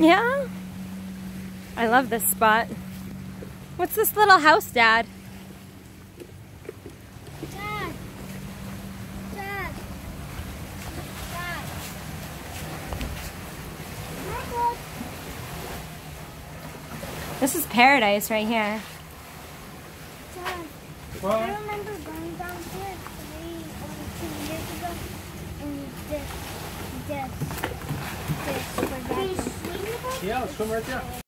Yeah? I love this spot. What's this little house, Dad? Dad. Dad. Dad. Michael. This is paradise right here. Dad. Well, I remember going down here three or two years ago and this, this, this was actually. Yeah, let's swim right there.